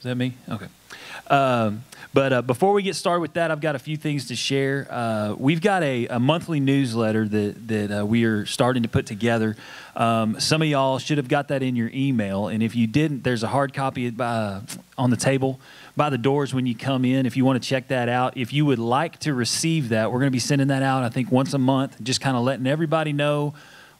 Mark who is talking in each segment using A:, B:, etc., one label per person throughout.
A: Is that me? Okay. Um, but uh, before we get started with that, I've got a few things to share. Uh, we've got a, a, monthly newsletter that, that uh, we are starting to put together. Um, some of y'all should have got that in your email. And if you didn't, there's a hard copy uh, on the table by the doors when you come in if you want to check that out. If you would like to receive that, we're going to be sending that out, I think, once a month, just kind of letting everybody know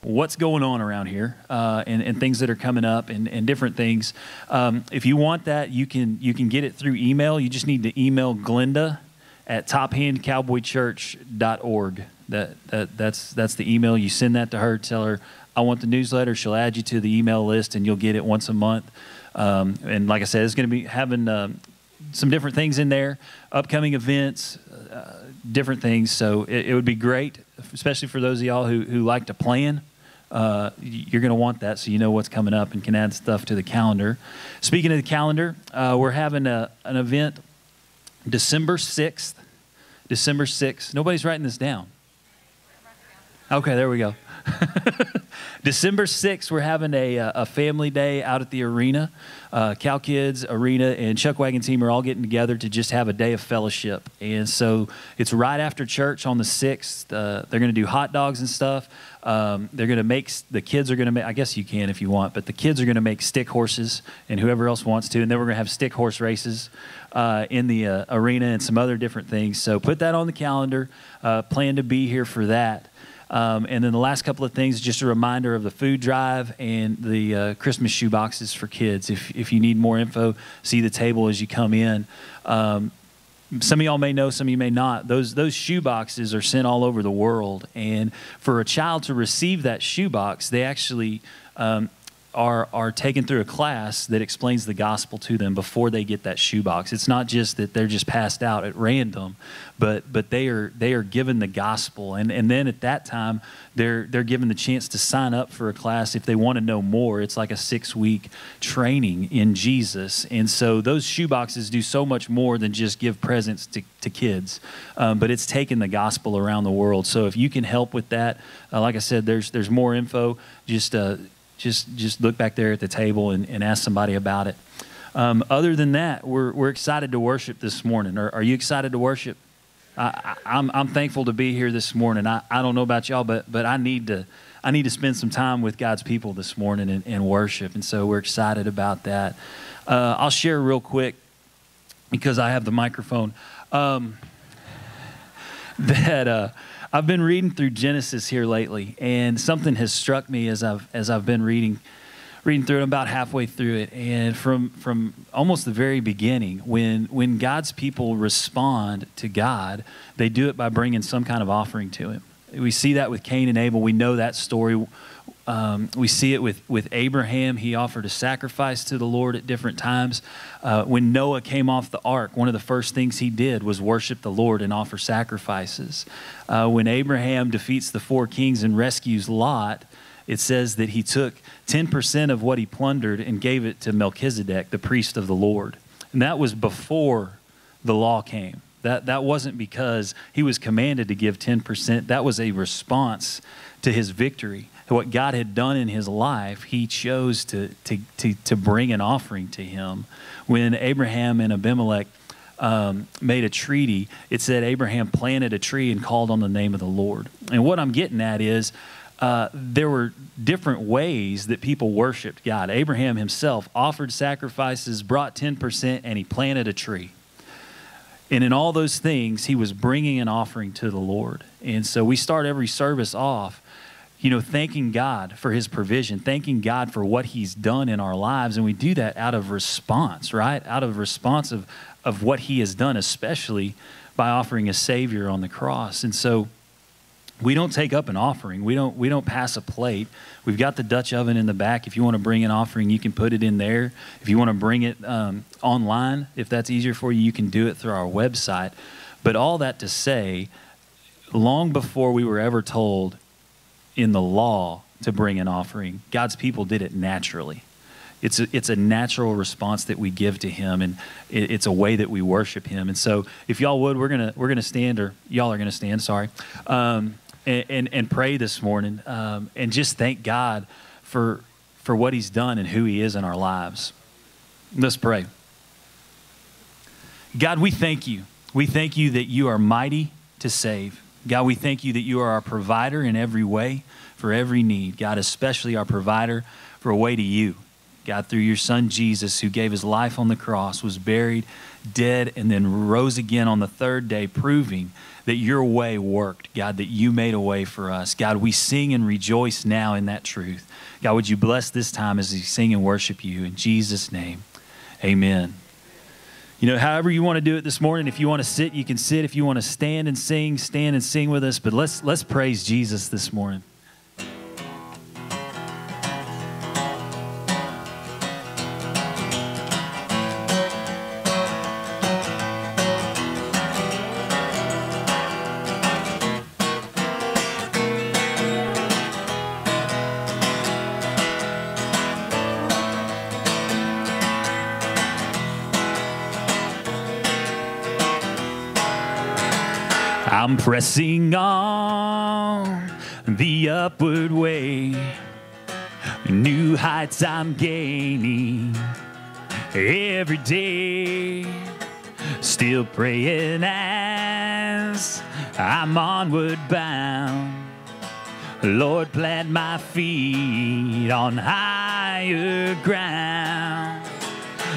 A: what's going on around here uh, and, and, things that are coming up and, and different things. Um, if you want that, you can you can get it through email. You just need to email Glenda at tophandcowboychurch.org. That, that that's that's the email. You send that to her. Tell her I want the newsletter. She'll add you to the email list, and you'll get it once a month. Um, and like I said, it's going to be having uh, some different things in there, upcoming events, uh, different things. So it, it would be great, especially for those of y'all who, who like to plan uh, you're going to want that so you know what's coming up and can add stuff to the calendar. Speaking of the calendar, uh, we're having a, an event December 6th. December 6th. Nobody's writing this down. Okay, there we go. December 6th, we're having a, uh, a family day out at the arena. Uh, Cal Kids Arena and Chuck Wagon team are all getting together to just have a day of fellowship. And so it's right after church on the 6th. Uh, they're going to do hot dogs and stuff. Um, they're going to make, the kids are going to make, I guess you can if you want, but the kids are going to make stick horses and whoever else wants to. And then we're going to have stick horse races uh, in the uh, arena and some other different things. So put that on the calendar. Uh, plan to be here for that. Um, and then the last couple of things, just a reminder of the food drive and the uh, Christmas shoe boxes for kids. If, if you need more info, see the table as you come in. Um, some of y'all may know, some of you may not. Those those shoe boxes are sent all over the world, and for a child to receive that shoe box, they actually um, are are taken through a class that explains the gospel to them before they get that shoebox. It's not just that they're just passed out at random, but but they are they are given the gospel, and and then at that time they're they're given the chance to sign up for a class if they want to know more. It's like a six week training in Jesus, and so those shoeboxes do so much more than just give presents to to kids, um, but it's taken the gospel around the world. So if you can help with that, uh, like I said, there's there's more info. Just uh, just just look back there at the table and, and ask somebody about it. Um, other than that, we're, we're excited to worship this morning. Are, are you excited to worship? I, am I'm, I'm thankful to be here this morning. I, I don't know about y'all, but, but I, need to, I need to spend some time with God's people this morning and, and worship. And so we're excited about that. Uh, I'll share real quick because I have the microphone. Um, that uh, I've been reading through Genesis here lately, and something has struck me as I've as I've been reading reading through it. I'm about halfway through it, and from from almost the very beginning, when when God's people respond to God, they do it by bringing some kind of offering to Him. We see that with Cain and Abel. We know that story. Um, we see it with, with Abraham. He offered a sacrifice to the Lord at different times. Uh, when Noah came off the ark, one of the first things he did was worship the Lord and offer sacrifices. Uh, when Abraham defeats the four kings and rescues Lot, it says that he took 10% of what he plundered and gave it to Melchizedek, the priest of the Lord. And that was before the law came. That, that wasn't because he was commanded to give 10%. That was a response to his victory what God had done in his life, he chose to, to, to, to bring an offering to him. When Abraham and Abimelech um, made a treaty, it said Abraham planted a tree and called on the name of the Lord. And what I'm getting at is uh, there were different ways that people worshiped God. Abraham himself offered sacrifices, brought 10%, and he planted a tree. And in all those things, he was bringing an offering to the Lord. And so we start every service off you know, thanking God for his provision, thanking God for what he's done in our lives. And we do that out of response, right? Out of response of, of what he has done, especially by offering a Savior on the cross. And so we don't take up an offering. We don't, we don't pass a plate. We've got the Dutch oven in the back. If you want to bring an offering, you can put it in there. If you want to bring it um, online, if that's easier for you, you can do it through our website. But all that to say, long before we were ever told in the law to bring an offering. God's people did it naturally. It's a, it's a natural response that we give to Him, and it, it's a way that we worship Him. And so, if y'all would, we're gonna we're gonna stand, or y'all are gonna stand. Sorry, um, and, and, and pray this morning, um, and just thank God for for what He's done and who He is in our lives. Let's pray. God, we thank you. We thank you that you are mighty to save. God, we thank you that you are our provider in every way for every need. God, especially our provider for a way to you. God, through your son Jesus, who gave his life on the cross, was buried, dead, and then rose again on the third day, proving that your way worked. God, that you made a way for us. God, we sing and rejoice now in that truth. God, would you bless this time as we sing and worship you? In Jesus' name, amen. You know, however you want to do it this morning, if you want to sit, you can sit. If you want to stand and sing, stand and sing with us. But let's let's praise Jesus this morning. Pressing on the upward way. New heights I'm gaining every day. Still praying as I'm onward bound. Lord, plant my feet on higher ground.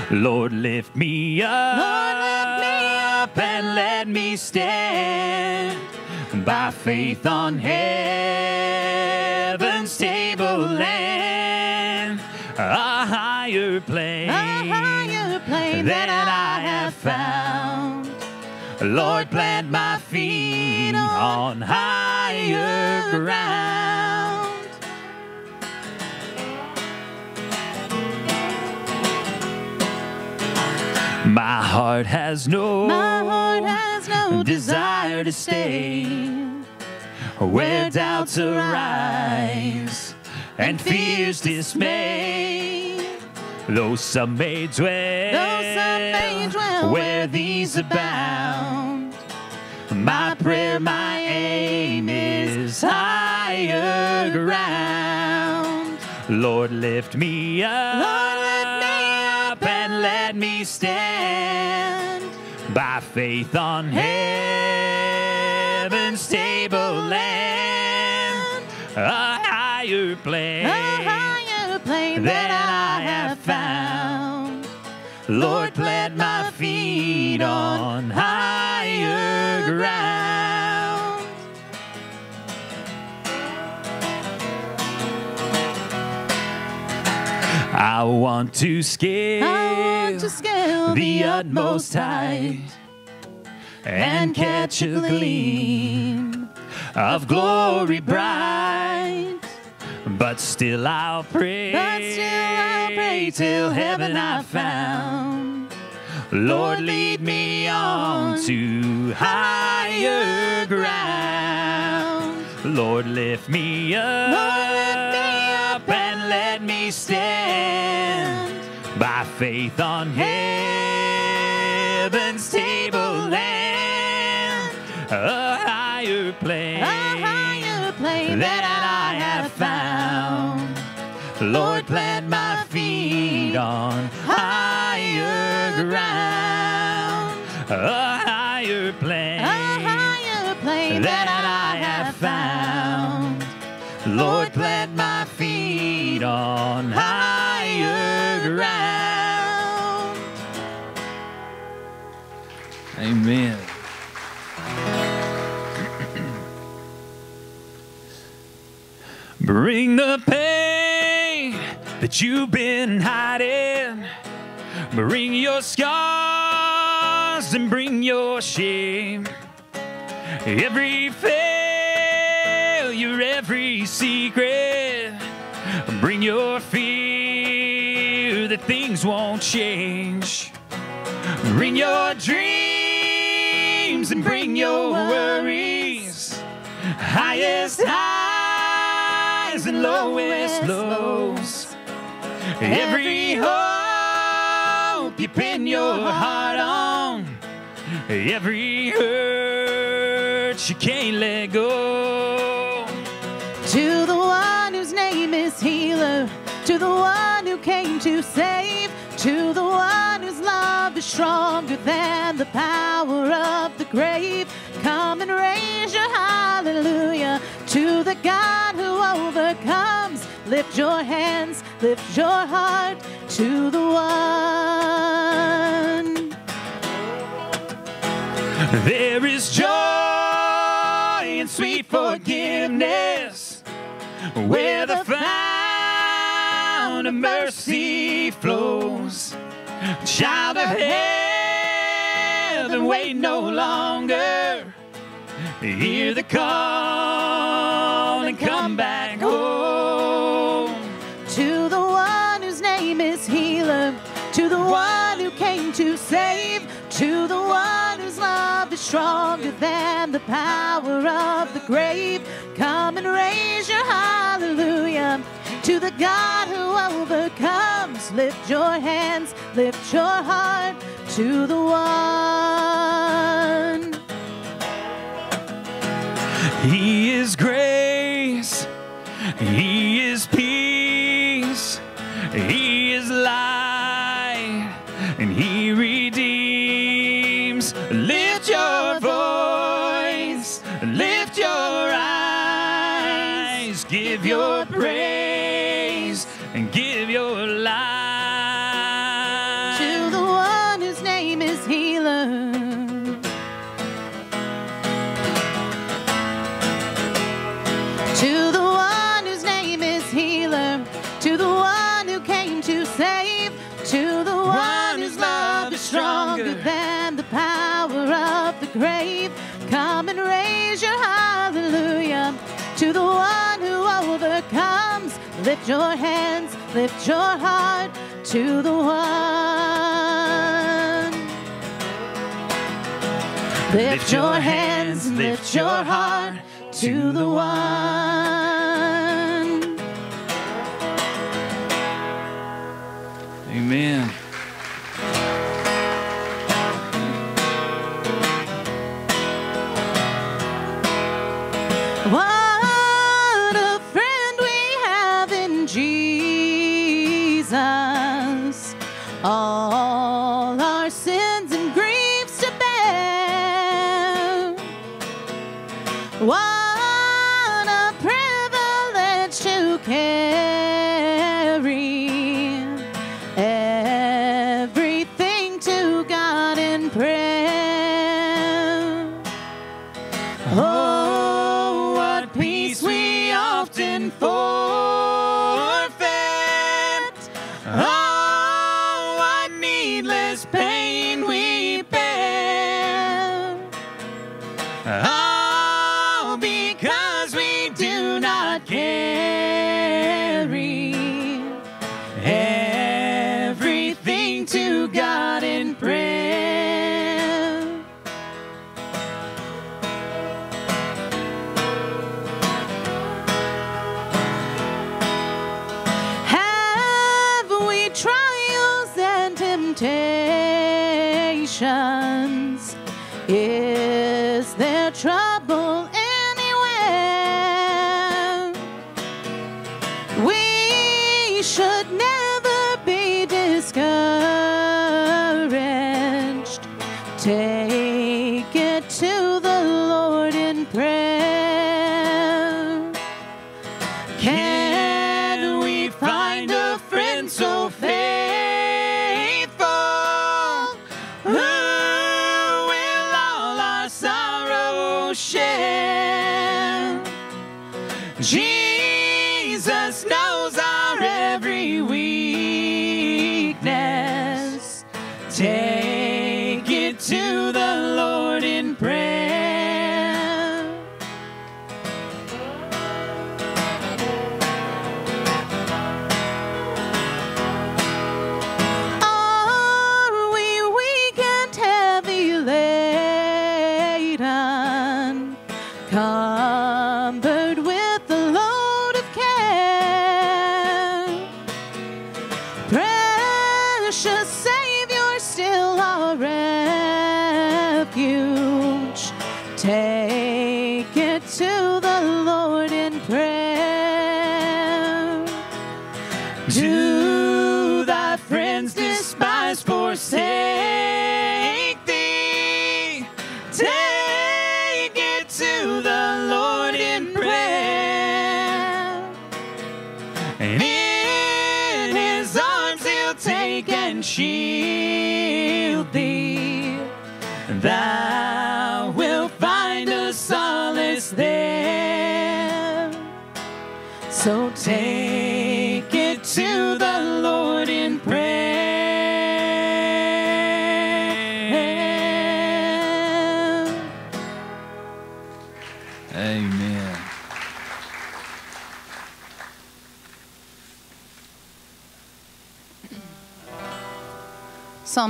A: Lord, lift me up,
B: Lord, lift me
A: up and let me stand by faith on heaven's table land, a higher plane,
B: a higher plane
A: that I have found. Lord, plant my feet on higher ground. My heart has no,
B: heart has no
A: desire to stay. Where doubts arise and fears dismay. Though some may dwell,
B: some may dwell
A: where these abound, my prayer, my aim is higher ground. Lord, lift me up,
B: Lord,
A: stand by faith on heaven's table land, a higher plane
B: a higher plane
A: that
B: that
A: I have found. Lord, plant my feet on higher ground. I want to scale,
B: want to scale
A: the utmost height and catch a gleam of glory bright. But still I'll pray,
B: But still I'll pray
A: till heaven I found. Lord, lead me on to higher ground. Lord, lift me up,
B: Lord, lift
A: stand by faith on heaven's table land, a higher plane
B: a higher plane
A: that I have found. Lord, plant my feet on higher ground, a higher plane
B: a higher plane
A: that I feet on higher ground. Amen. Bring the pain that you've been hiding. Bring your scars and bring your shame. Every failure, every secret. Bring your fear that things won't change. Bring your dreams and bring your worries. Highest highs and lowest lows. Every hope you pin your heart on. Every hurt you can't let go.
B: Healer, to the one who came to save, to the one whose love is is stronger than the power of the grave. Come and raise your hallelujah to the God who overcomes. Lift your hands, lift your heart to the one.
A: There is joy and sweet forgiveness where the fount of mercy flows. Child of heaven, wait no longer. Hear the call and come back home.
B: To the one whose name is healer, to the one who came to save, to the one whose love is stronger than the power of the grave. Come and raise your hallelujah to the God who overcomes. Lift your hands, lift your heart to the one.
A: He is grace. He is peace. He is light. Your
B: hallelujah. To the one who overcomes. Lift your hands, lift your heart to the one. Lift your hands, lift your heart to the one.
A: Amen.
B: What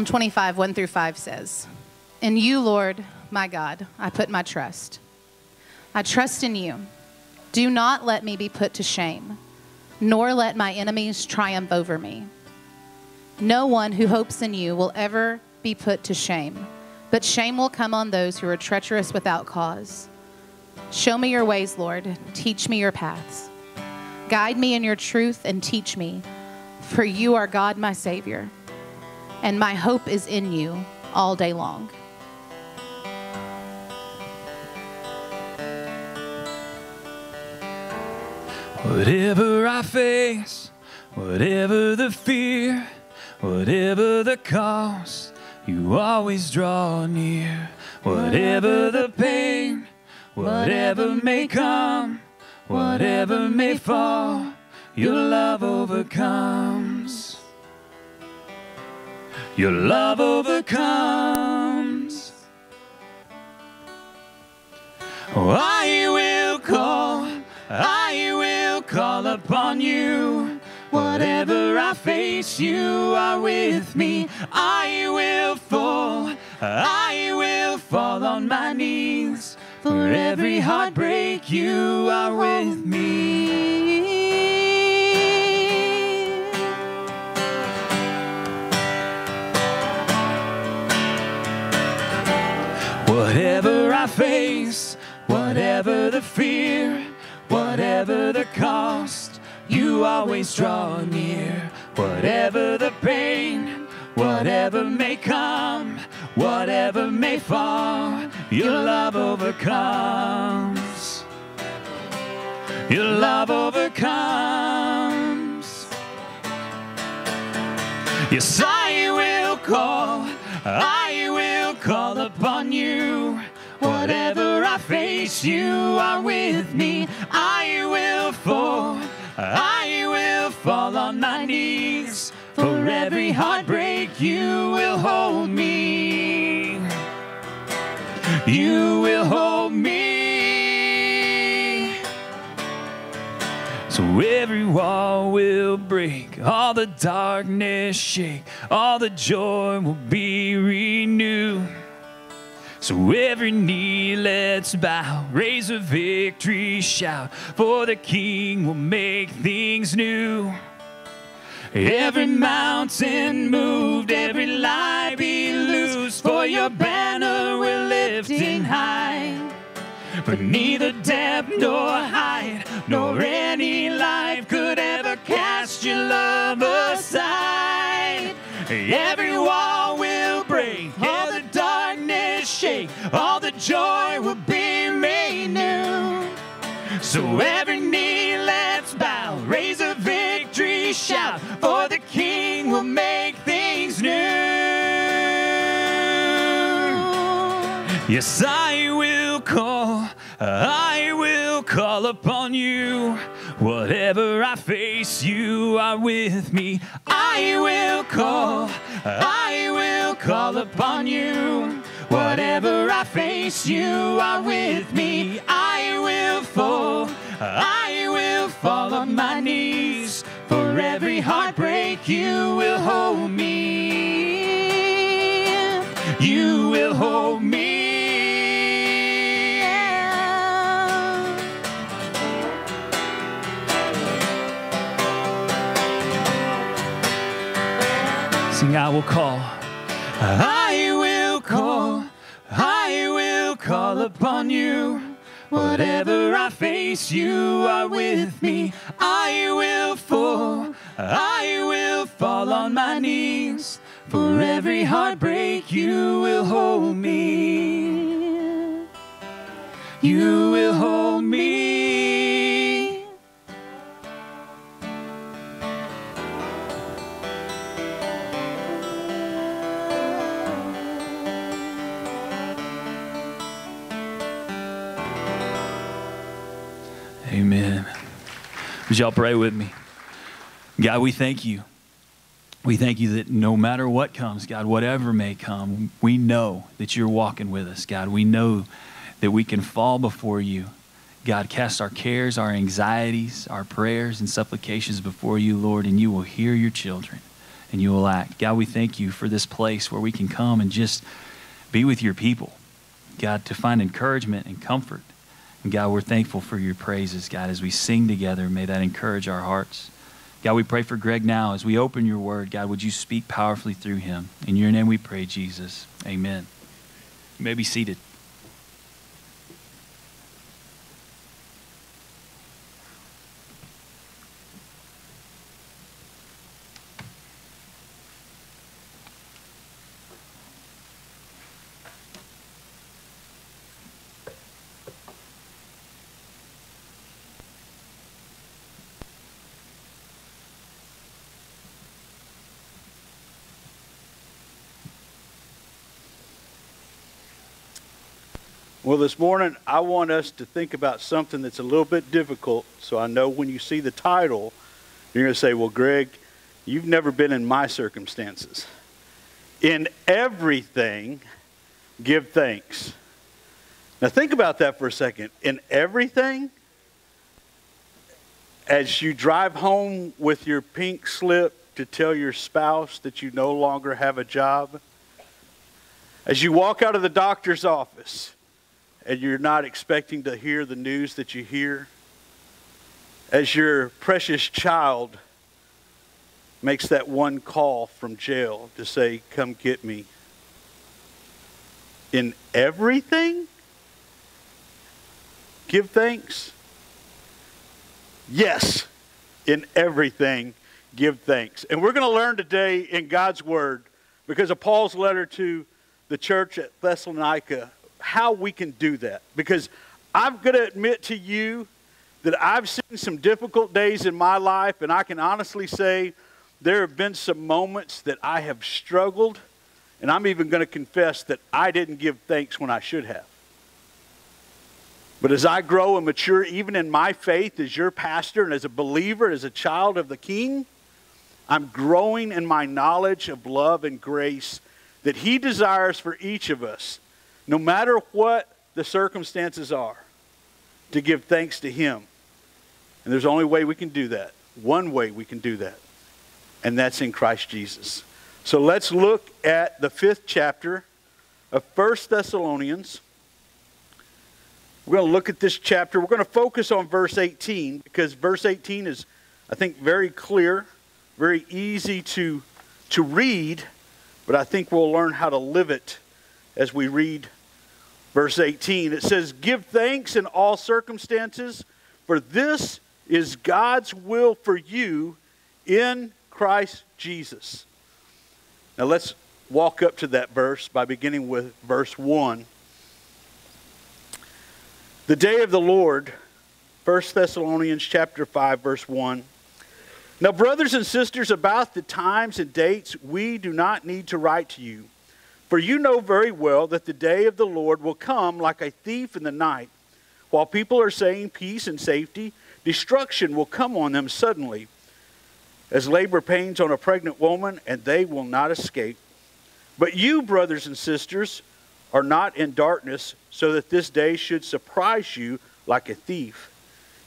B: Psalm 25, 1 through 5 says, In you, Lord, my God, I put my trust. I trust in you. Do not let me be put to shame, nor let my enemies triumph over me. No one who hopes in you will ever be put to shame, but shame will come on those who are treacherous without cause. Show me your ways, Lord. Teach me your paths. Guide me in your truth and teach me, for you are God, my Savior and my hope is in you all day long.
A: Whatever I face, whatever the fear, whatever the cost, you always draw near. Whatever the pain, whatever may come, whatever may fall, your love overcomes. Your love overcomes. Oh, I will call, I will call upon you. Whatever I face, you are with me. I will fall, I will fall on my knees. For every heartbreak, you are with me. I face, whatever the fear, whatever the cost, you always draw near. Whatever the pain, whatever may come, whatever may fall, your love overcomes. Your love overcomes. Yes, I will call, I will call upon you. Face, you are with me. I will fall, I will fall on my knees. For every heartbreak, you will hold me. You will hold me. So every wall will break, all the darkness shake, all the joy will be renewed. So every knee let's bow, raise a victory shout, for the King will make things new. Every mountain moved, every lie be loosed, for your banner we're lifting high. But neither depth nor height, nor any life could ever cast your love aside. Every wall will break, all the shake, all the joy will be made new. So every knee let's bow, raise a victory shout, for the King will make things new. Yes, I will call, I will call upon you. Whatever I face, you are with me. I will call, I will call upon you. Whatever I face, you are with me. I will fall, I will fall on my knees. For every heartbreak, you will hold me. You will hold me. Sing, I will call. Upon you. Whatever I face, you are with me. I will fall. I will fall on my knees. For every heartbreak, you will hold me. You will hold me. Would y'all pray with me? God, we thank you. We thank you that no matter what comes, God, whatever may come, we know that you're walking with us, God. We know that we can fall before you. God, cast our cares, our anxieties, our prayers and supplications before you, Lord, and you will hear your children and you will act. God, we thank you for this place where we can come and just be with your people, God, to find encouragement and comfort. And God, we're thankful for your praises, God, as we sing together. May that encourage our hearts. God, we pray for Greg now as we open your word. God, would you speak powerfully through him? In your name we pray, Jesus. Amen. You may be seated.
C: Well, this morning, I want us to think about something that's a little bit difficult. So I know when you see the title, you're going to say, Well, Greg, you've never been in my circumstances. In everything, give thanks. Now, think about that for a second. In everything, as you drive home with your pink slip to tell your spouse that you no longer have a job, as you walk out of the doctor's office, and you're not expecting to hear the news that you hear, as your precious child makes that one call from jail to say, Come get me. In everything, give thanks. Yes, in everything, give thanks. And we're going to learn today in God's Word, because of Paul's letter to the church at Thessalonica, how we can do that. Because I'm going to admit to you that I've seen some difficult days in my life, and I can honestly say there have been some moments that I have struggled, and I'm even going to confess that I didn't give thanks when I should have. But as I grow and mature, even in my faith as your pastor and as a believer, as a child of the King, I'm growing in my knowledge of love and grace that He desires for each of us no matter what the circumstances are, to give thanks to Him. And there's only way we can do that. One way we can do that. And that's in Christ Jesus. So let's look at the fifth chapter of First Thessalonians. We're going to look at this chapter. We're going to focus on verse 18 because verse 18 is, I think, very clear, very easy to, to read, but I think we'll learn how to live it as we read verse 18. It says, Give thanks in all circumstances, for this is God's will for you in Christ Jesus. Now let's walk up to that verse by beginning with verse 1. The day of the Lord, 1 Thessalonians chapter 5 verse 1. Now brothers and sisters about the times and dates we do not need to write to you for you know very well that the day of the Lord will come like a thief in the night. While people are saying peace and safety, destruction will come on them suddenly, as labor pains on a pregnant woman, and they will not escape. But you, brothers and sisters, are not in darkness, so that this day should surprise you like a thief.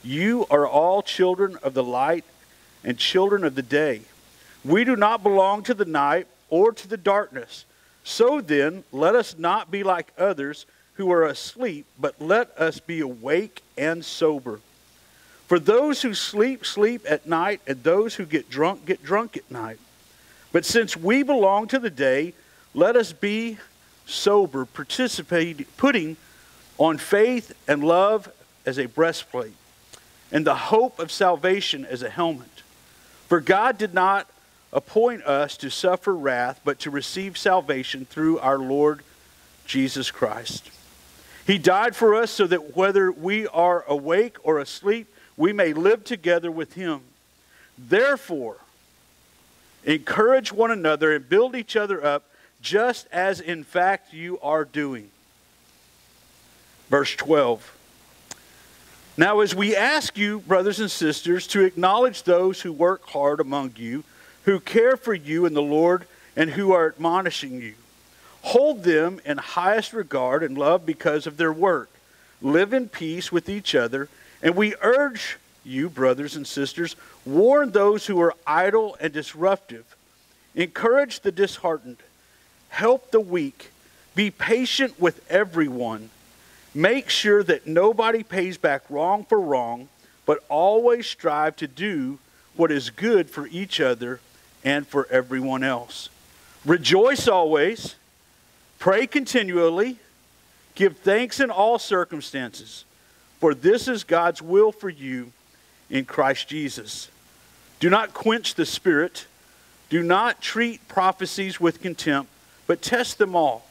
C: You are all children of the light and children of the day. We do not belong to the night or to the darkness. So then, let us not be like others who are asleep, but let us be awake and sober. For those who sleep, sleep at night, and those who get drunk, get drunk at night. But since we belong to the day, let us be sober, participating, putting on faith and love as a breastplate, and the hope of salvation as a helmet. For God did not appoint us to suffer wrath, but to receive salvation through our Lord Jesus Christ. He died for us so that whether we are awake or asleep, we may live together with him. Therefore, encourage one another and build each other up, just as in fact you are doing. Verse 12. Now, as we ask you, brothers and sisters, to acknowledge those who work hard among you, who care for you in the Lord, and who are admonishing you, hold them in highest regard and love because of their work. Live in peace with each other, and we urge you, brothers and sisters, warn those who are idle and disruptive, encourage the disheartened, help the weak, be patient with everyone. Make sure that nobody pays back wrong for wrong, but always strive to do what is good for each other and for everyone else. Rejoice always, pray continually, give thanks in all circumstances, for this is God's will for you in Christ Jesus. Do not quench the Spirit, do not treat prophecies with contempt, but test them all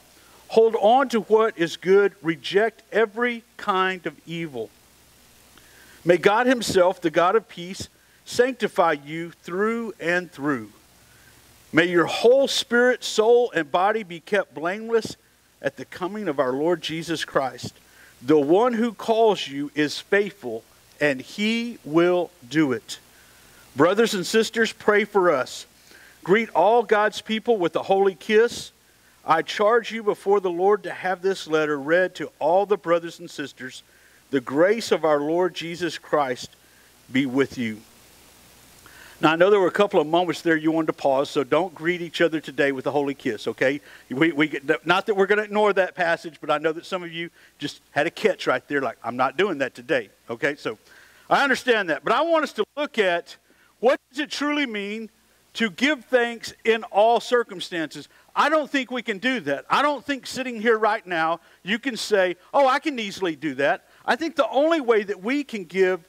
C: Hold on to what is good, reject every kind of evil. May God Himself, the God of peace, sanctify you through and through. May your whole spirit, soul, and body be kept blameless at the coming of our Lord Jesus Christ. The one who calls you is faithful, and He will do it. Brothers and sisters, pray for us. Greet all God's people with a holy kiss. I charge you before the Lord to have this letter read to all the brothers and sisters. The grace of our Lord Jesus Christ be with you. Now, I know there were a couple of moments there you wanted to pause, so don't greet each other today with a holy kiss, okay? We, we, not that we're going to ignore that passage, but I know that some of you just had a catch right there, like, I'm not doing that today, okay? So I understand that. But I want us to look at what does it truly mean to give thanks in all circumstances. I don't think we can do that. I don't think sitting here right now you can say, oh, I can easily do that. I think the only way that we can give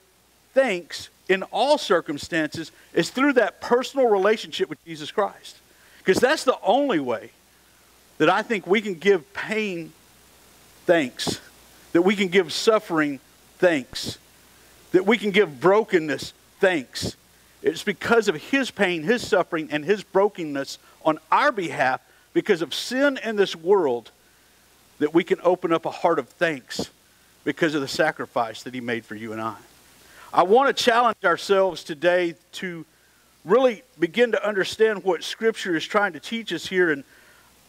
C: thanks in all circumstances is through that personal relationship with Jesus Christ. Because that's the only way that I think we can give pain thanks, that we can give suffering thanks, that we can give brokenness thanks. It's because of his pain, his suffering, and his brokenness on our behalf because of sin in this world that we can open up a heart of thanks because of the sacrifice that he made for you and I. I want to challenge ourselves today to really begin to understand what Scripture is trying to teach us here. And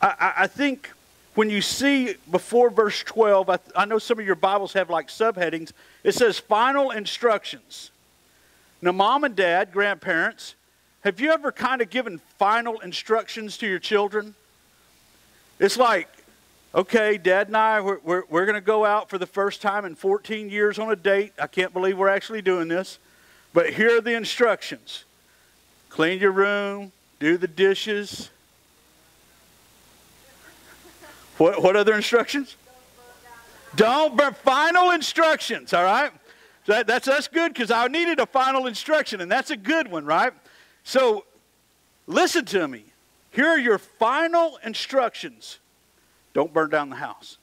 C: I, I think when you see before verse 12, I, I know some of your Bibles have like subheadings, it says final instructions. Now, mom and dad, grandparents, have you ever kind of given final instructions to your children? It's like, okay, Dad and I, we're, we're, we're going to go out for the first time in 14 years on a date. I can't believe we're actually doing this. But here are the instructions clean your room, do the dishes. What, what other instructions? Don't burn. Final instructions, all right? That, that's, that's good because I needed a final instruction, and that's a good one, right? So listen to me. Here are your final instructions don't burn down the house.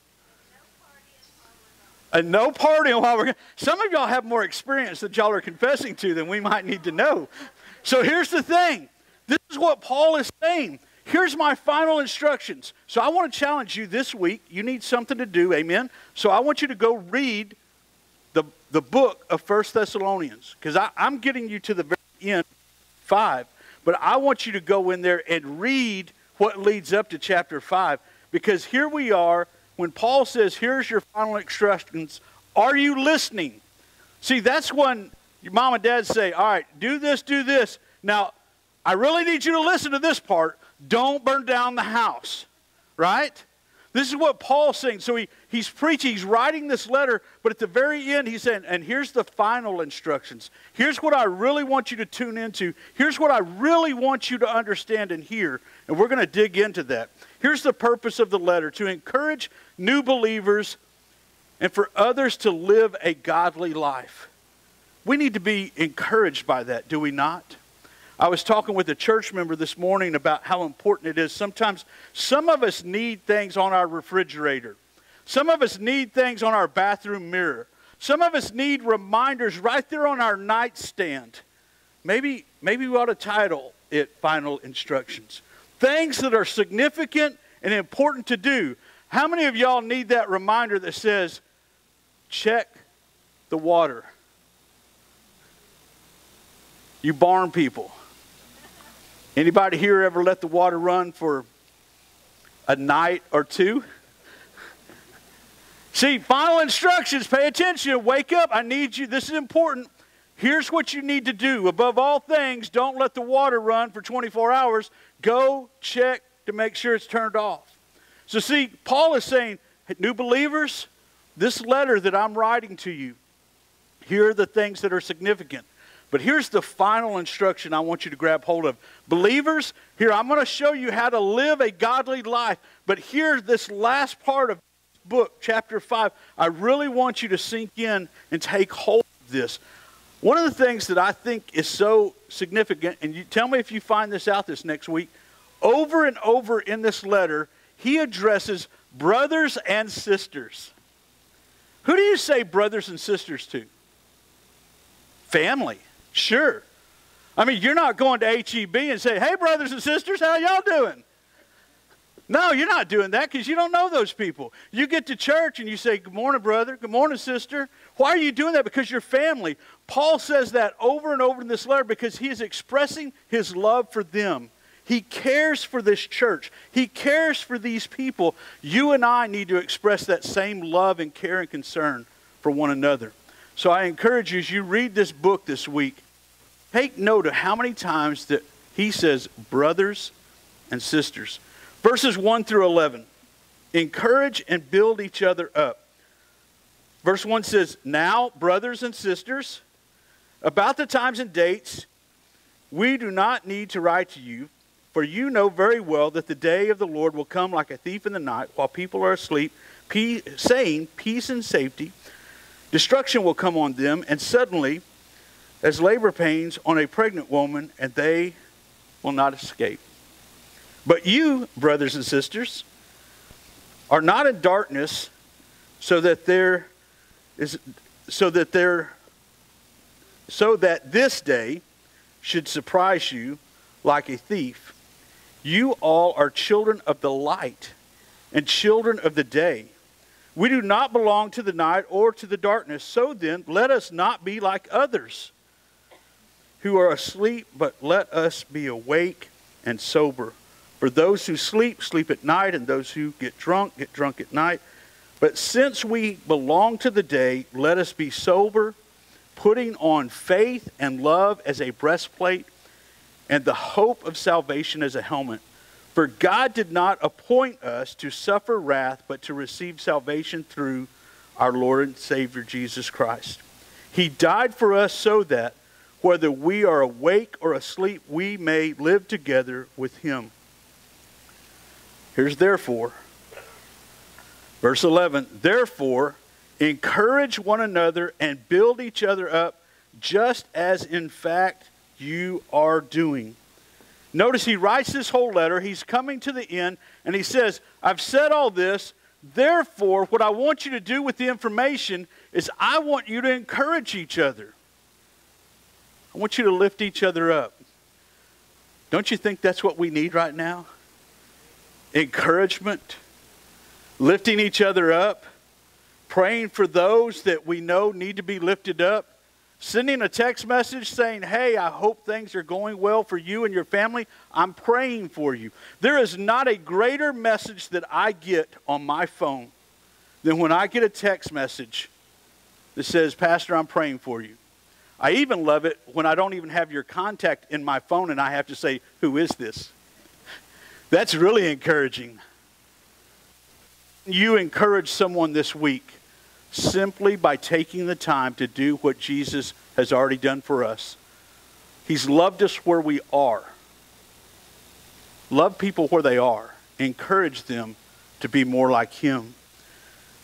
C: And no partying while we're. Some of y'all have more experience that y'all are confessing to than we might need to know. So here's the thing. This is what Paul is saying. Here's my final instructions. So I want to challenge you this week. You need something to do, amen? So I want you to go read the, the book of First Thessalonians because I'm getting you to the very end, 5. But I want you to go in there and read what leads up to chapter 5 because here we are when Paul says, Here's your final instructions. Are you listening? See, that's when your mom and dad say, All right, do this, do this. Now, I really need you to listen to this part. Don't burn down the house, right? This is what Paul's saying. So he, he's preaching, he's writing this letter, but at the very end, he's saying, and here's the final instructions. Here's what I really want you to tune into. Here's what I really want you to understand and hear. And we're going to dig into that. Here's the purpose of the letter to encourage new believers and for others to live a godly life. We need to be encouraged by that, do we not? I was talking with a church member this morning about how important it is. Sometimes some of us need things on our refrigerator. Some of us need things on our bathroom mirror. Some of us need reminders right there on our nightstand. Maybe, maybe we ought to title it Final Instructions. Things that are significant and important to do. How many of y'all need that reminder that says, check the water? You barn people. Anybody here ever let the water run for a night or two? See, final instructions, pay attention, wake up, I need you, this is important. Here's what you need to do. Above all things, don't let the water run for 24 hours. Go check to make sure it's turned off. So, see, Paul is saying, new believers, this letter that I'm writing to you, here are the things that are significant. But here's the final instruction I want you to grab hold of. Believers, here, I'm going to show you how to live a godly life. But here, this last part of book, chapter 5, I really want you to sink in and take hold of this. One of the things that I think is so significant, and you tell me if you find this out this next week, over and over in this letter, he addresses brothers and sisters. Who do you say brothers and sisters to? Family, sure. I mean, you're not going to HEB and say, hey, brothers and sisters, how y'all doing? No, you're not doing that because you don't know those people. You get to church and you say, Good morning, brother. Good morning, sister. Why are you doing that? Because you're family. Paul says that over and over in this letter because he is expressing his love for them. He cares for this church. He cares for these people. You and I need to express that same love and care and concern for one another. So I encourage you as you read this book this week, take note of how many times that he says brothers and sisters. Verses 1 through 11. Encourage and build each other up. Verse 1 says, Now, brothers and sisters, about the times and dates, we do not need to write to you for you know very well that the day of the Lord will come like a thief in the night while people are asleep, saying, Peace and safety. Destruction will come on them, and suddenly, as labor pains on a pregnant woman, and they will not escape. But you, brothers and sisters, are not in darkness, so that there is so that there so that this day should surprise you like a thief. You all are children of the light and children of the day. We do not belong to the night or to the darkness. So then, let us not be like others who are asleep, but let us be awake and sober. For those who sleep, sleep at night, and those who get drunk, get drunk at night. But since we belong to the day, let us be sober, putting on faith and love as a breastplate and the hope of salvation as a helmet. For God did not appoint us to suffer wrath, but to receive salvation through our Lord and Savior Jesus Christ. He died for us so that, whether we are awake or asleep, we may live together with Him. Here's therefore. Verse 11 Therefore, encourage one another and build each other up, just as in fact you are doing. Notice he writes this whole letter. He's coming to the end, and he says, I've said all this. Therefore, what I want you to do with the information is I want you to encourage each other. I want you to lift each other up. Don't you think that's what we need right now? Encouragement, lifting each other up, praying for those that we know need to be lifted up. Sending a text message saying, Hey, I hope things are going well for you and your family. I'm praying for you. There is not a greater message that I get on my phone than when I get a text message that says, Pastor, I'm praying for you. I even love it when I don't even have your contact in my phone and I have to say, Who is this? That's really encouraging. You encourage someone this week simply by taking the time to do what Jesus has already done for us. He's loved us where we are. Love people where they are. Encourage them to be more like Him.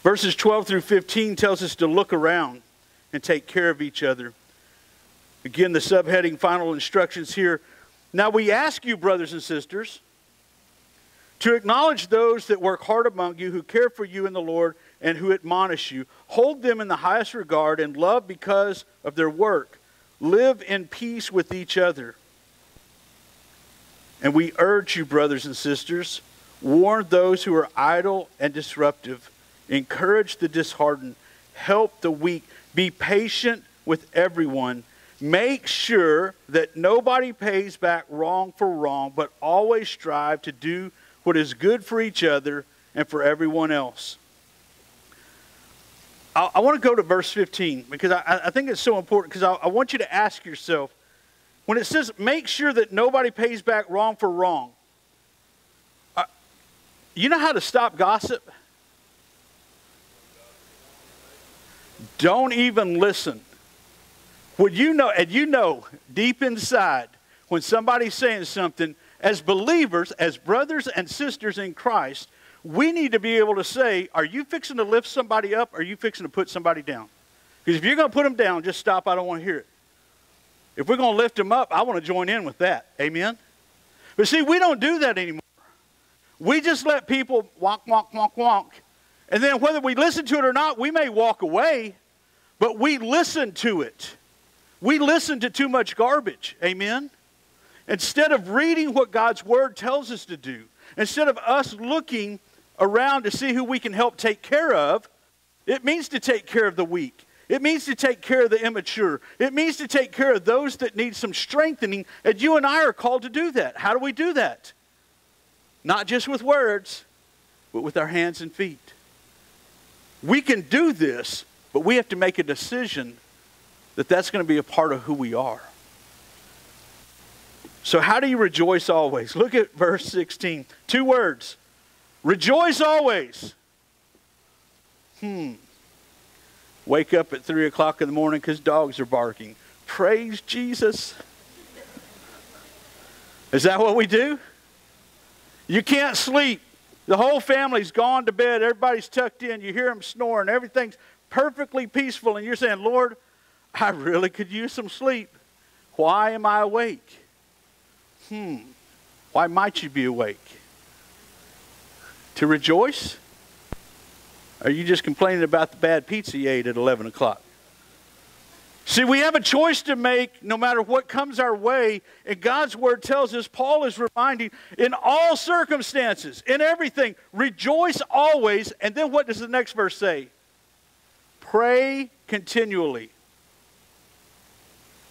C: Verses 12 through 15 tells us to look around and take care of each other. Again, the subheading final instructions here. Now we ask you, brothers and sisters, to acknowledge those that work hard among you, who care for you in the Lord, and who admonish you. Hold them in the highest regard and love because of their work. Live in peace with each other. And we urge you, brothers and sisters, warn those who are idle and disruptive, encourage the disheartened, help the weak, be patient with everyone. Make sure that nobody pays back wrong for wrong, but always strive to do what is good for each other and for everyone else. I, I want to go to verse 15 because I, I think it's so important because I, I want you to ask yourself when it says make sure that nobody pays back wrong for wrong, you know how to stop gossip? Don't even listen. Would you know, and you know deep inside when somebody's saying something, as believers, as brothers and sisters in Christ, we need to be able to say, Are you fixing to lift somebody up? Or are you fixing to put somebody down? Because if you're going to put them down, just stop. I don't want to hear it. If we're going to lift them up, I want to join in with that. Amen? But see, we don't do that anymore. We just let people walk, walk, walk, walk. And then whether we listen to it or not, we may walk away, but we listen to it. We listen to too much garbage. Amen? Instead of reading what God's Word tells us to do, instead of us looking around to see who we can help take care of, it means to take care of the weak. It means to take care of the immature. It means to take care of those that need some strengthening. And you and I are called to do that. How do we do that? Not just with words, but with our hands and feet. We can do this, but we have to make a decision that that's going to be a part of who we are. So, how do you rejoice always? Look at verse 16. Two words Rejoice always. Hmm. Wake up at 3 o'clock in the morning because dogs are barking. Praise Jesus. Is that what we do? You can't sleep. The whole family's gone to bed. Everybody's tucked in. You hear them snoring. Everything's perfectly peaceful. And you're saying, Lord, I really could use some sleep. Why am I awake? Hmm. Why might you be awake? To rejoice? Are you just complaining about the bad pizza you ate at 11 o'clock? See, we have a choice to make no matter what comes our way. And God's word tells us, Paul is reminding, in all circumstances, in everything, rejoice always. And then what does the next verse say? Pray continually.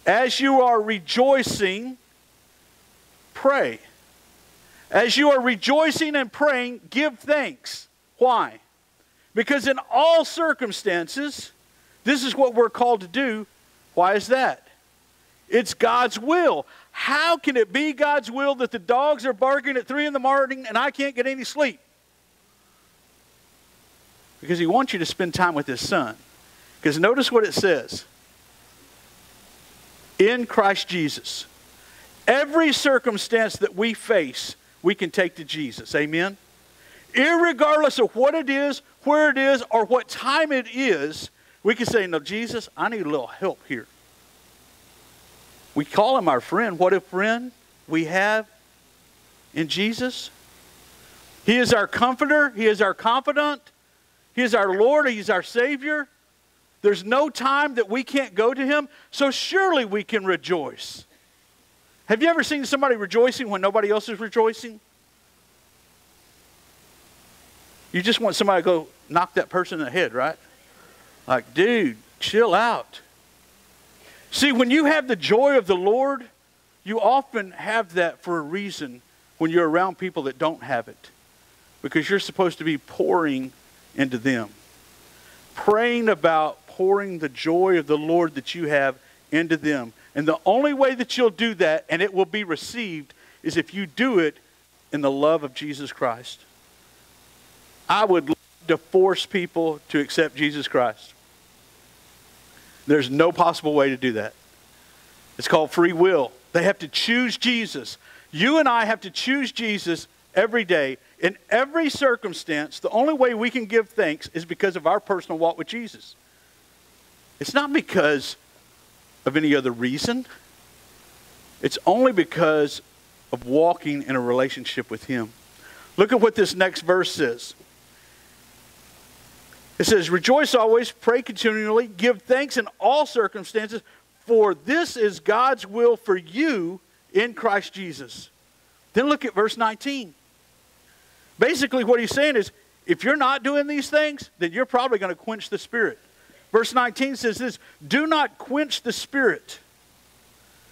C: As you are rejoicing, pray. As you are rejoicing and praying, give thanks. Why? Because in all circumstances, this is what we're called to do. Why is that? It's God's will. How can it be God's will that the dogs are barking at 3 in the morning and I can't get any sleep? Because He wants you to spend time with His Son. Because notice what it says in Christ Jesus. Every circumstance that we face, we can take to Jesus. Amen? Irregardless of what it is, where it is, or what time it is, we can say, No, Jesus, I need a little help here. We call him our friend. What a friend we have in Jesus. He is our comforter, He is our confidant, He is our Lord, He's our Savior. There's no time that we can't go to Him, so surely we can rejoice. Have you ever seen somebody rejoicing when nobody else is rejoicing? You just want somebody to go knock that person in the head, right? Like, dude, chill out. See, when you have the joy of the Lord, you often have that for a reason when you're around people that don't have it. Because you're supposed to be pouring into them. Praying about pouring the joy of the Lord that you have into them. And the only way that you'll do that and it will be received is if you do it in the love of Jesus Christ. I would love to force people to accept Jesus Christ. There's no possible way to do that. It's called free will. They have to choose Jesus. You and I have to choose Jesus every day. In every circumstance, the only way we can give thanks is because of our personal walk with Jesus. It's not because of any other reason. It's only because of walking in a relationship with Him. Look at what this next verse says. It says, Rejoice always, pray continually, give thanks in all circumstances, for this is God's will for you in Christ Jesus. Then look at verse 19. Basically, what he's saying is if you're not doing these things, then you're probably going to quench the Spirit. Verse 19 says this Do not quench the Spirit.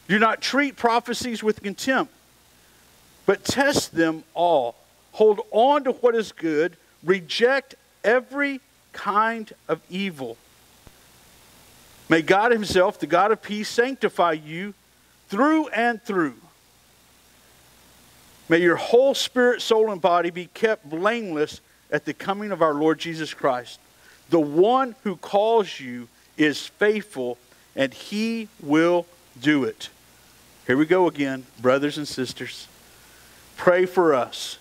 C: Do not treat prophecies with contempt, but test them all. Hold on to what is good, reject every kind of evil. May God Himself, the God of peace, sanctify you through and through. May your whole spirit, soul, and body be kept blameless at the coming of our Lord Jesus Christ. The one who calls you is faithful, and He will do it. Here we go again, brothers and sisters. Pray for us.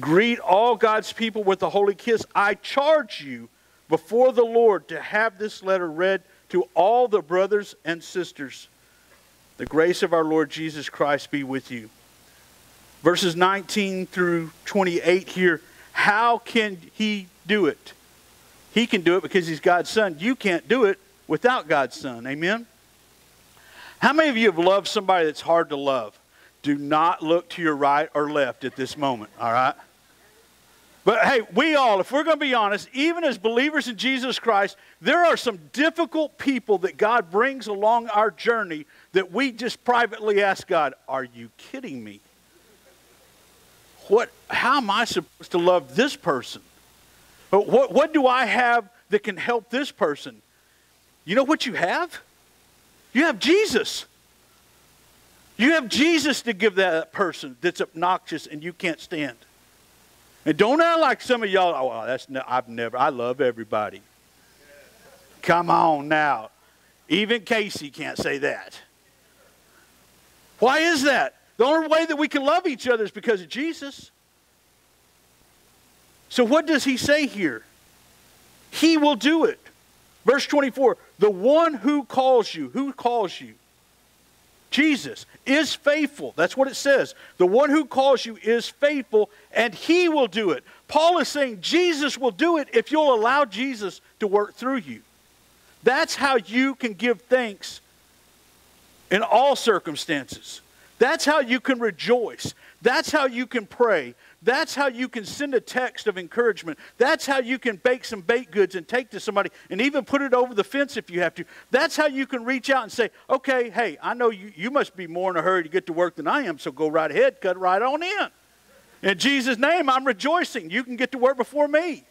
C: Greet all God's people with a holy kiss. I charge you before the Lord to have this letter read to all the brothers and sisters. The grace of our Lord Jesus Christ be with you. Verses 19 through 28 here. How can he do it? He can do it because he's God's son. You can't do it without God's son. Amen? How many of you have loved somebody that's hard to love? Do not look to your right or left at this moment, all right? But hey, we all, if we're going to be honest, even as believers in Jesus Christ, there are some difficult people that God brings along our journey that we just privately ask God, Are you kidding me? What, how am I supposed to love this person? What, what do I have that can help this person? You know what you have? You have Jesus. You have Jesus to give that person that's obnoxious and you can't stand. And don't act like some of y'all, oh, that's no, I've never, I love everybody. Come on now. Even Casey can't say that. Why is that? The only way that we can love each other is because of Jesus. So, what does he say here? He will do it. Verse 24 the one who calls you, who calls you? Jesus is faithful. That's what it says. The one who calls you is faithful, and he will do it. Paul is saying Jesus will do it if you'll allow Jesus to work through you. That's how you can give thanks in all circumstances. That's how you can rejoice. That's how you can pray. That's how you can send a text of encouragement. That's how you can bake some baked goods and take to somebody and even put it over the fence if you have to. That's how you can reach out and say, okay, hey, I know you, you must be more in a hurry to get to work than I am, so go right ahead, cut right on in. In Jesus' name, I'm rejoicing. You can get to work before me.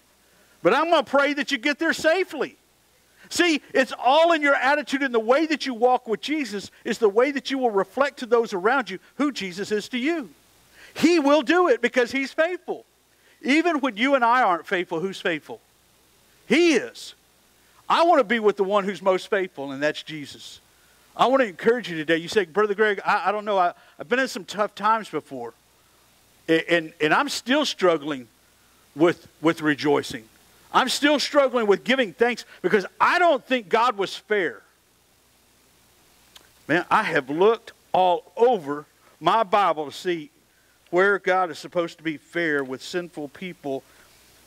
C: But I'm going to pray that you get there safely. See, it's all in your attitude and the way that you walk with Jesus is the way that you will reflect to those around you who Jesus is to you. He will do it because He's faithful. Even when you and I aren't faithful, who's faithful? He is. I want to be with the one who's most faithful, and that's Jesus. I want to encourage you today. You say, Brother Greg, I, I don't know. I, have been in some tough times before, and, and, and I'm still struggling with, with rejoicing. I'm still struggling with giving thanks because I don't think God was fair. Man, I have looked all over my Bible to see where God is supposed to be fair with sinful people.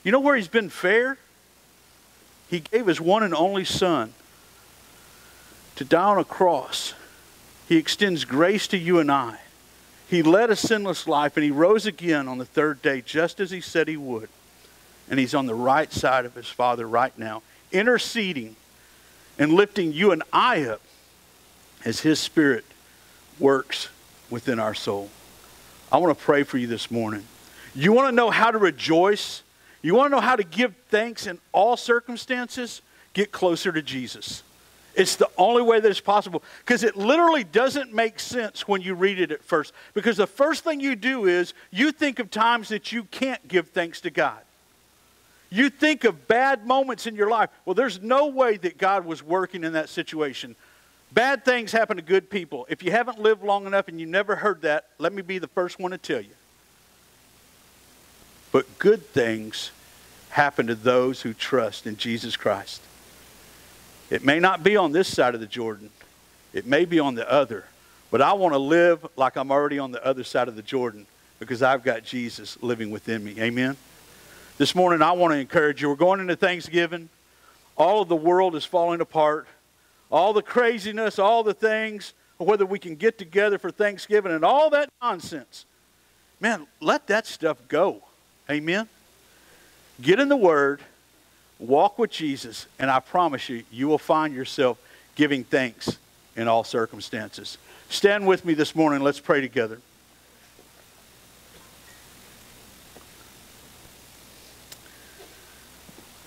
C: You know where He's been fair? He gave His one and only Son to die on a cross. He extends grace to you and I. He led a sinless life and He rose again on the third day, just as He said He would. And He's on the right side of His Father right now, interceding and lifting you and I up as His Spirit works within our soul. I want to pray for you this morning. You want to know how to rejoice? You want to know how to give thanks in all circumstances? Get closer to Jesus. It's the only way that it's possible because it literally doesn't make sense when you read it at first. Because the first thing you do is you think of times that you can't give thanks to God. You think of bad moments in your life. Well, there's no way that God was working in that situation. Bad things happen to good people. If you haven't lived long enough and you never heard that, let me be the first one to tell you. But good things happen to those who trust in Jesus Christ. It may not be on this side of the Jordan, it may be on the other. But I want to live like I'm already on the other side of the Jordan because I've got Jesus living within me. Amen? This morning, I want to encourage you. We're going into Thanksgiving. All of the world is falling apart all the craziness, all the things, whether we can get together for Thanksgiving and all that nonsense. Man, let that stuff go. Amen? Get in the Word, walk with Jesus, and I promise you, you will find yourself giving thanks in all circumstances. Stand with me this morning. Let's pray together.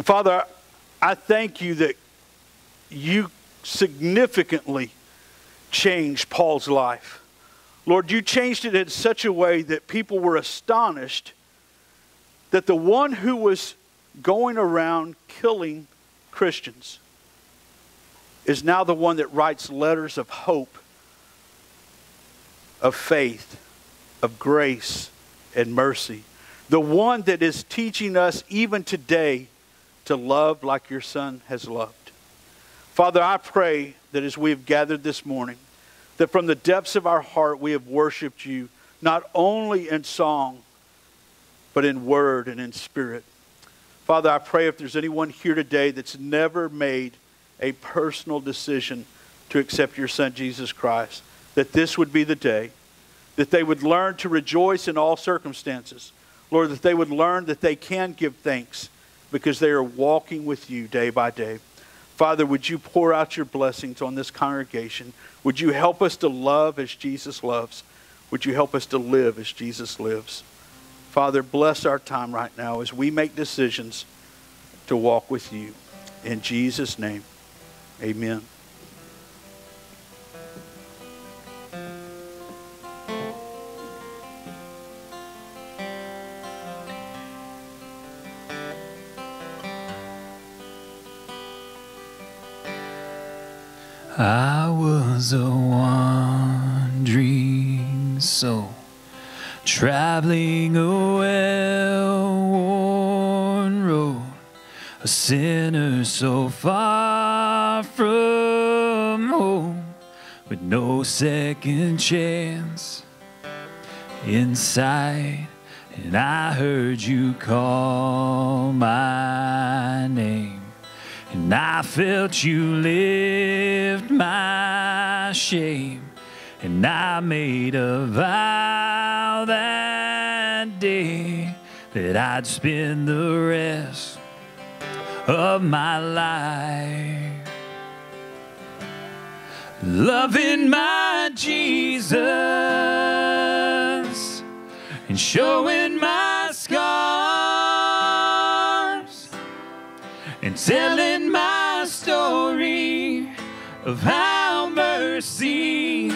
C: Father, I thank you that you significantly changed Paul's life. Lord, you changed it in such a way that people were astonished that the one who was going around killing Christians is now the one that writes letters of hope, of faith, of grace, and mercy. The one that is teaching us even today to love like your Son has loved. Father, I pray that as we have gathered this morning, that from the depths of our heart we have worshiped you, not only in song, but in word and in spirit. Father, I pray if there's anyone here today that's never made a personal decision to accept your Son, Jesus Christ, that this would be the day, that they would learn to rejoice in all circumstances. Lord, that they would learn that they can give thanks because they are walking with you day by day. Father, would you pour out your blessings on this congregation? Would you help us to love as Jesus loves? Would you help us to live as Jesus lives? Father, bless our time right now as we make decisions to walk with you. In Jesus' name, amen.
A: Was a wandering soul, traveling a well-worn road, a sinner so far from home, with no second chance inside. And I heard you call my name. And I felt you lift my shame. And I made a vow that day that I'd spend the rest of my life loving my Jesus and showing my scars and telling my story of how mercy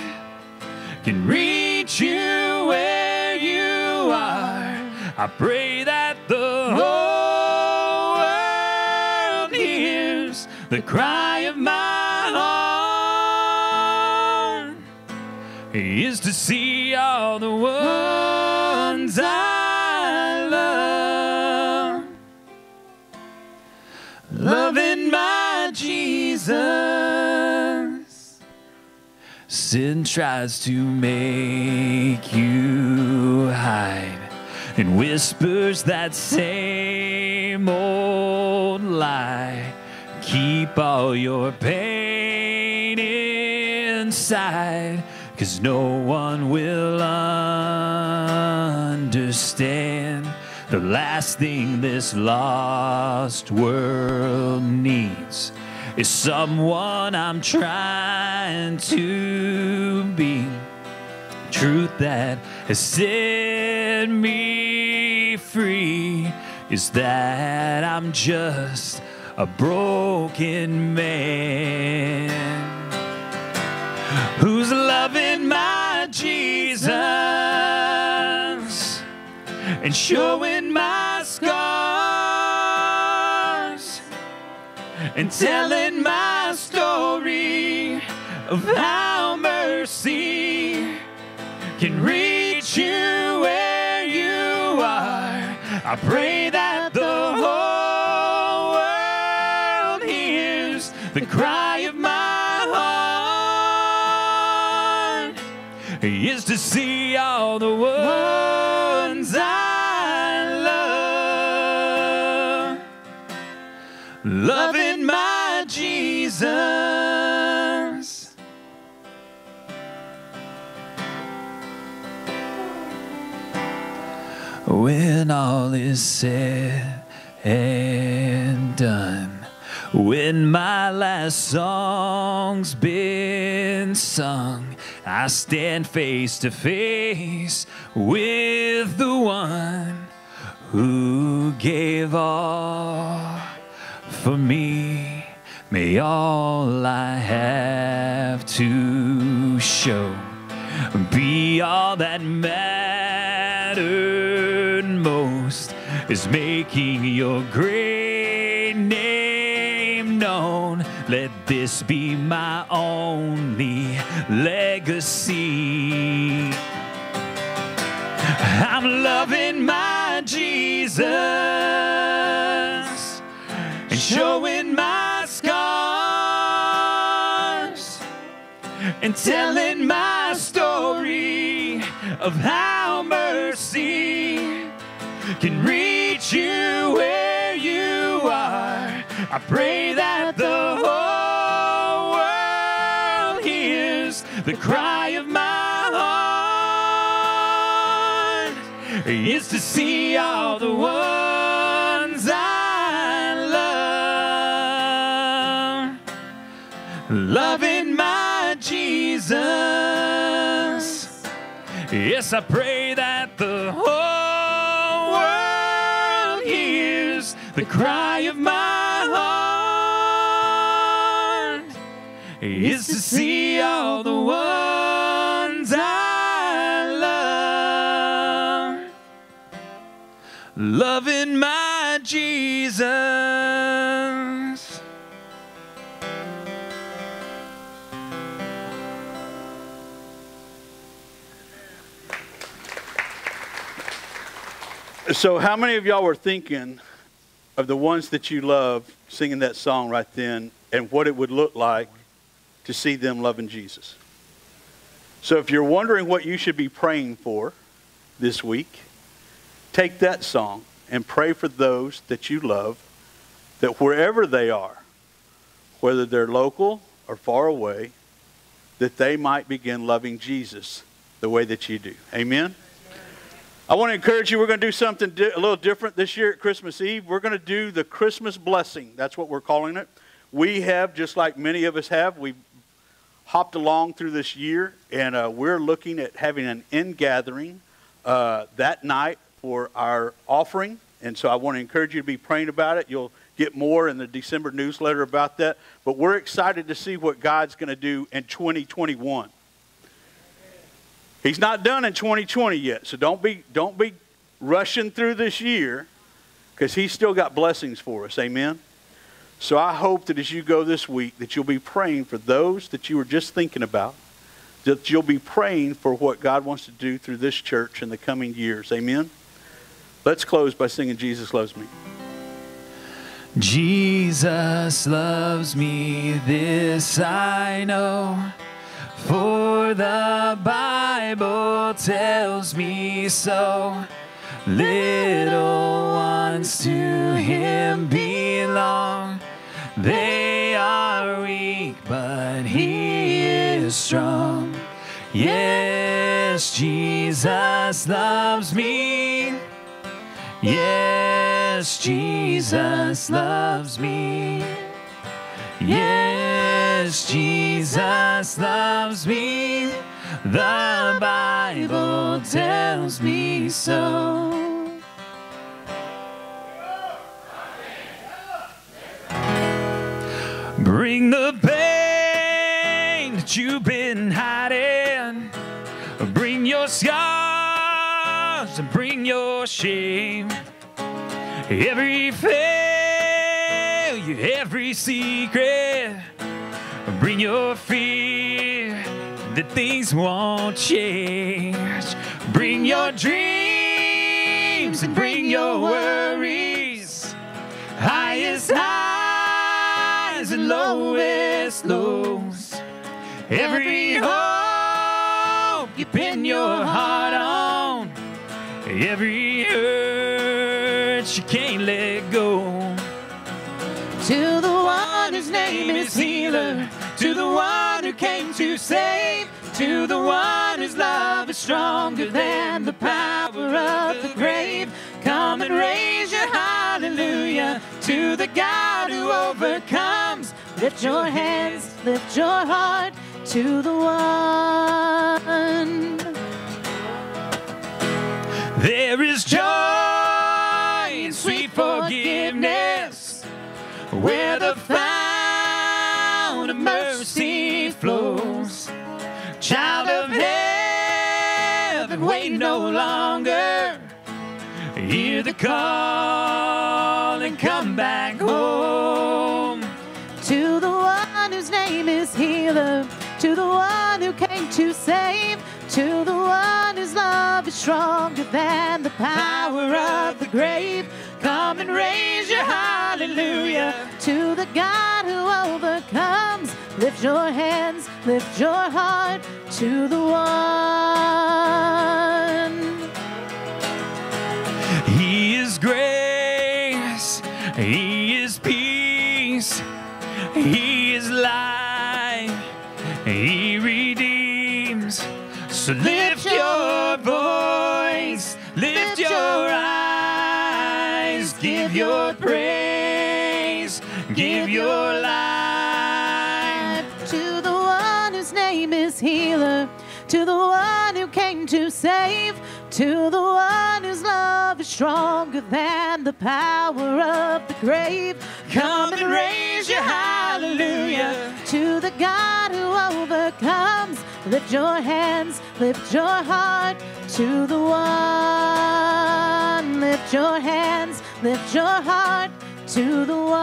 A: can reach you where you are. I pray that the whole world hears the cry of my heart is to see all the ones I love loving my Jesus. Sin tries to make you hide and whispers that same old lie. Keep all your pain inside, cause no one will understand. The last thing this lost world needs is someone I'm trying to be. Truth that has set me free is that I'm just a broken man who's loving my Jesus and showing my scars and telling my story of how mercy can reach you where you are. I pray that the whole world hears the cry of my heart He is to see all the ones loving my Jesus. When all is said and done, when my last song's been sung, I stand face to face with the one who gave all for me. May all I have to show be all that mattered most is making your great name known. Let this be my only legacy. I'm loving my Jesus showing my scars and telling my story of how mercy can reach you where you are. I pray that the whole world hears the cry of my heart is to see all the ones Yes, I pray that the whole world hears the cry of my heart is to see all the ones I love loving my Jesus.
C: So, how many of y'all were thinking of the ones that you love singing that song right then and what it would look like to see them loving Jesus? So, if you're wondering what you should be praying for this week, take that song and pray for those that you love, that wherever they are, whether they're local or far away, that they might begin loving Jesus the way that you do. Amen? I want to encourage you, we're going to do something di- a little different this year at Christmas Eve. We're going to do the Christmas blessing. That's what we're calling it. We have, just like many of us have, we've hopped along through this year, and uh, we're looking at having an in gathering uh, that night for our offering. And so I want to encourage you to be praying about it. You'll get more in the December newsletter about that. But we're excited to see what God's going to do in 2021. He's not done in 2020 yet, so don't be don't be rushing through this year because he's still got blessings for us. Amen. So I hope that as you go this week that you'll be praying for those that you were just thinking about, that you'll be praying for what God wants to do through this church in the coming years. Amen. Let's close by singing Jesus loves me.
A: Jesus loves me, this I know. For the Bible tells me so. Little ones to him belong. They are weak, but he is strong. Yes, Jesus loves me. Yes, Jesus loves me. Yes, Jesus loves me. The Bible tells me so. Bring the pain that you've been hiding. Bring your scars and bring your shame. Every failure, every secret. Bring your fear that things won't change. Bring your dreams and bring your worries. Highest highs and lowest lows. Every hope you pin your heart on. Every hurt you can't let go.
B: To the one whose name is healer,
A: To the one who came to save,
B: to the one whose love is stronger than the power of the grave. Come and raise your hallelujah to the God who overcomes. Lift your hands, lift your heart, to the one.
A: There is joy in sweet forgiveness where the of mercy flows. Child of heaven, wait no longer. Hear the call and come back home.
B: To the one whose name is healer, to the one who came to save, to the one whose love is stronger than the power of the grave. Come and raise your hallelujah to the God who overcomes. Lift your hands, lift your heart to the one.
A: He is grace, He is peace, He is life, He redeems. So lift your voice, give your praise, give your life.
B: To the one whose name is healer, to the one who came to save, to the one whose love is stronger than the power of the grave.
A: Come and raise your hallelujah.
B: To the God who overcomes, lift your hands, lift your heart to the one lift your hands, lift your heart to the one.